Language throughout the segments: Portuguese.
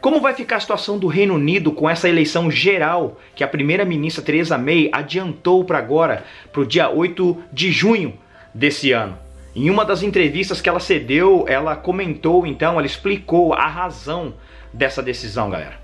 Como vai ficar a situação do Reino Unido com essa eleição geral que a primeira-ministra Theresa May adiantou para agora, para o dia 8 de junho desse ano? Em uma das entrevistas que ela cedeu, ela comentou então, ela explicou a razão dessa decisão, galera.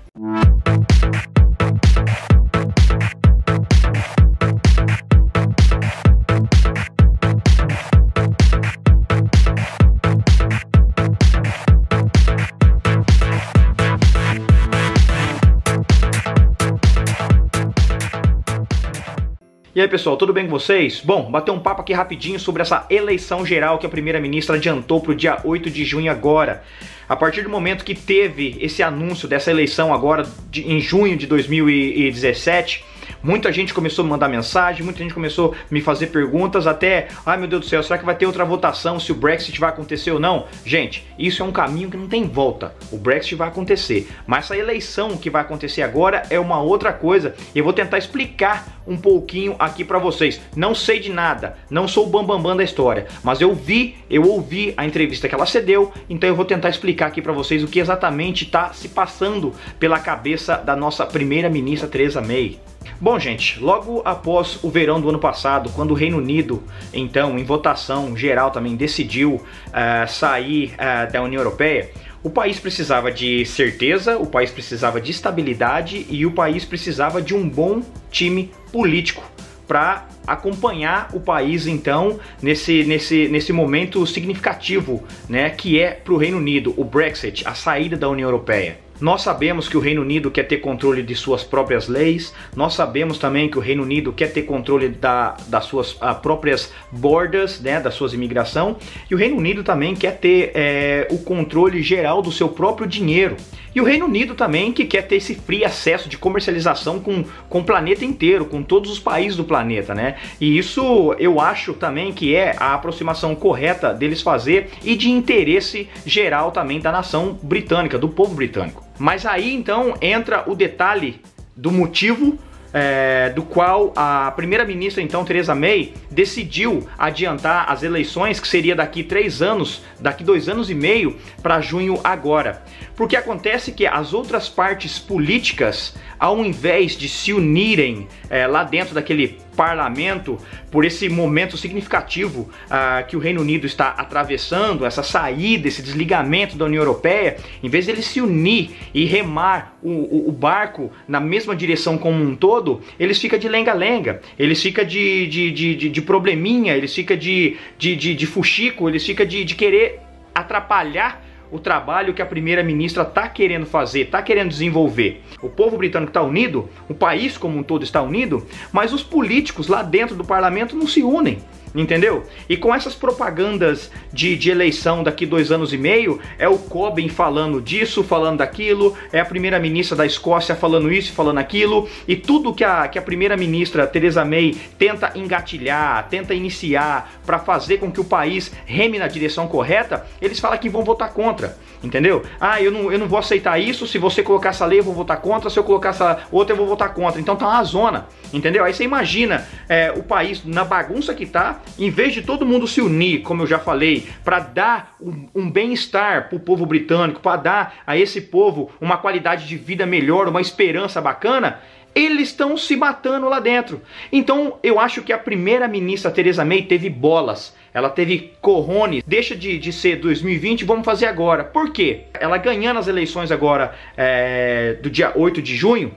E aí pessoal, tudo bem com vocês? Bom, bater um papo aqui rapidinho sobre essa eleição geral que a primeira-ministra adiantou para o dia 8 de junho agora. A partir do momento que teve esse anúncio dessa eleição agora de, em junho de 2017, Muita gente começou a mandar mensagem, muita gente começou a me fazer perguntas, até, ai meu Deus do céu, será que vai ter outra votação se o Brexit vai acontecer ou não? Gente, isso é um caminho que não tem volta. O Brexit vai acontecer, mas essa eleição que vai acontecer agora é uma outra coisa. E eu vou tentar explicar um pouquinho aqui para vocês. Não sei de nada, não sou o bambambam bam, bam da história, mas eu vi, eu ouvi a entrevista que ela cedeu, então eu vou tentar explicar aqui para vocês o que exatamente está se passando pela cabeça da nossa primeira ministra Theresa May. Bom, gente, logo após o verão do ano passado, quando o Reino Unido, então, em votação geral também decidiu uh, sair uh, da União Europeia, o país precisava de certeza, o país precisava de estabilidade e o país precisava de um bom time político para acompanhar o país então nesse, nesse, nesse momento significativo, né, que é para o Reino Unido, o Brexit, a saída da União Europeia. Nós sabemos que o Reino Unido quer ter controle de suas próprias leis, nós sabemos também que o Reino Unido quer ter controle da, das suas uh, próprias borders, né, da suas imigração, e o Reino Unido também quer ter é, o controle geral do seu próprio dinheiro. E o Reino Unido também que quer ter esse free acesso de comercialização com, com o planeta inteiro, com todos os países do planeta, né? E isso eu acho também que é a aproximação correta deles fazer e de interesse geral também da nação britânica, do povo britânico. Mas aí então entra o detalhe do motivo é, do qual a primeira-ministra, então, Theresa May, decidiu adiantar as eleições, que seria daqui três anos, daqui dois anos e meio, para junho agora. Porque acontece que as outras partes políticas, ao invés de se unirem é, lá dentro daquele parlamento por esse momento significativo uh, que o Reino Unido está atravessando, essa saída, esse desligamento da União Europeia, em vez de ele se unir e remar o, o, o barco na mesma direção como um todo, eles ficam de lenga-lenga, eles ficam de, de, de, de, de probleminha, eles ficam de, de, de, de fuxico, eles ficam de, de querer atrapalhar o trabalho que a primeira-ministra está querendo fazer, está querendo desenvolver. O povo britânico está unido, o país como um todo está unido, mas os políticos lá dentro do parlamento não se unem entendeu? E com essas propagandas de, de eleição daqui dois anos e meio, é o Corbyn falando disso, falando daquilo, é a primeira-ministra da Escócia falando isso, falando aquilo, e tudo que a, que a primeira-ministra Theresa May tenta engatilhar, tenta iniciar para fazer com que o país reme na direção correta, eles falam que vão votar contra, entendeu? Ah, eu não, eu não vou aceitar isso, se você colocar essa lei eu vou votar contra, se eu colocar essa outra eu vou votar contra. Então tá uma zona, entendeu? Aí você imagina é, o país na bagunça que tá, em vez de todo mundo se unir, como eu já falei, para dar um, um bem-estar para o povo britânico, para dar a esse povo uma qualidade de vida melhor, uma esperança bacana, eles estão se matando lá dentro. Então eu acho que a primeira ministra Theresa May teve bolas. Ela teve corrones. Deixa de, de ser 2020, vamos fazer agora. Por quê? Ela ganhando as eleições agora é, do dia 8 de junho,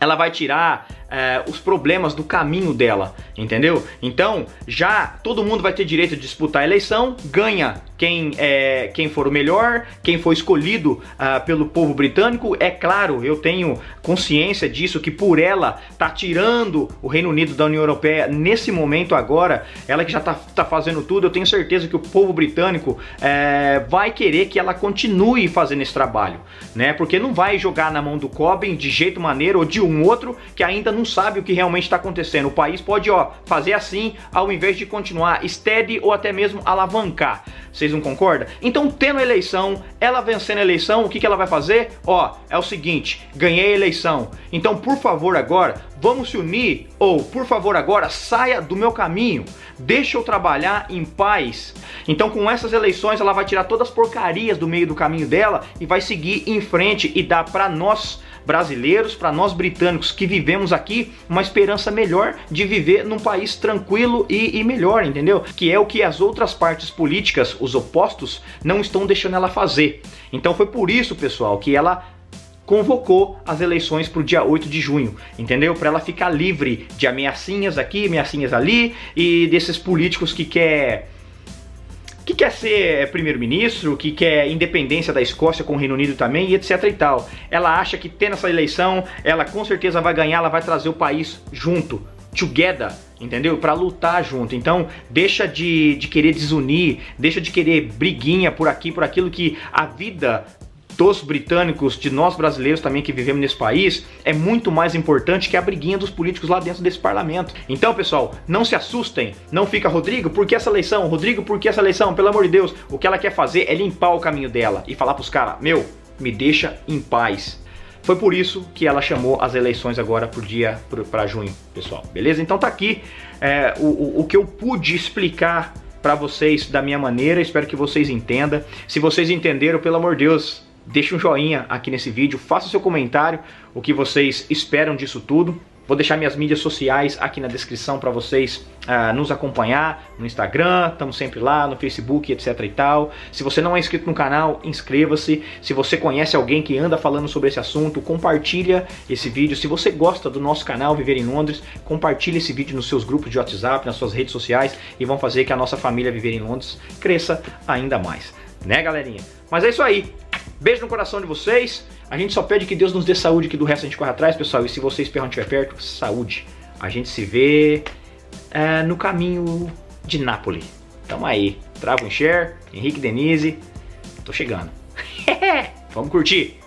ela vai tirar é, os problemas do caminho dela, entendeu? Então, já todo mundo vai ter direito de disputar a eleição, ganha quem, é, quem for o melhor, quem for escolhido uh, pelo povo britânico. É claro, eu tenho consciência disso, que por ela tá tirando o Reino Unido da União Europeia nesse momento agora, ela que já tá, tá fazendo tudo, eu tenho certeza que o povo britânico é, vai querer que ela continue fazendo esse trabalho, né? Porque não vai jogar na mão do Corbyn de jeito maneiro ou de um outro que ainda não sabe o que realmente está acontecendo. O país pode, ó, fazer assim ao invés de continuar steady ou até mesmo alavancar. Vocês não concordam? Então, tendo eleição, ela vencendo a eleição, o que, que ela vai fazer? Ó, é o seguinte, ganhei a eleição. Então, por favor, agora, vamos se unir? Ou, por favor, agora, saia do meu caminho. Deixa eu trabalhar em paz. Então, com essas eleições, ela vai tirar todas as porcarias do meio do caminho dela e vai seguir em frente e dar para nós brasileiros, para nós britânicos que vivemos aqui, uma esperança melhor de viver num país tranquilo e, e melhor, entendeu? Que é o que as outras partes políticas, os opostos, não estão deixando ela fazer. Então foi por isso, pessoal, que ela convocou as eleições para o dia 8 de junho, entendeu? Para ela ficar livre de ameaçinhas aqui, ameaçinhas ali e desses políticos que quer que quer ser primeiro-ministro, que quer independência da Escócia com o Reino Unido também, e etc e tal. Ela acha que tendo essa eleição, ela com certeza vai ganhar, ela vai trazer o país junto, together, entendeu? Para lutar junto. Então, deixa de, de querer desunir, deixa de querer briguinha por aqui, por aquilo que a vida dos britânicos, de nós brasileiros também que vivemos nesse país, é muito mais importante que a briguinha dos políticos lá dentro desse parlamento. Então, pessoal, não se assustem, não fica Rodrigo, por que essa eleição? Rodrigo, por que essa eleição? Pelo amor de Deus, o que ela quer fazer é limpar o caminho dela e falar pros caras, meu, me deixa em paz. Foi por isso que ela chamou as eleições agora pro dia para junho, pessoal. Beleza? Então tá aqui é, o, o, o que eu pude explicar para vocês da minha maneira. Espero que vocês entendam. Se vocês entenderam, pelo amor de Deus, Deixe um joinha aqui nesse vídeo, faça seu comentário, o que vocês esperam disso tudo. Vou deixar minhas mídias sociais aqui na descrição para vocês uh, nos acompanhar no Instagram, estamos sempre lá, no Facebook, etc e tal. Se você não é inscrito no canal, inscreva-se. Se você conhece alguém que anda falando sobre esse assunto, compartilha esse vídeo. Se você gosta do nosso canal Viver em Londres, compartilhe esse vídeo nos seus grupos de WhatsApp, nas suas redes sociais e vão fazer que a nossa família Viver em Londres cresça ainda mais. Né, galerinha? Mas é isso aí. Beijo no coração de vocês. A gente só pede que Deus nos dê saúde, que do resto a gente corre atrás, pessoal. E se você esperam estiver perto, saúde. A gente se vê é, no caminho de Nápoles. Tamo aí. Trava um share, Henrique Denise. Tô chegando. Vamos curtir.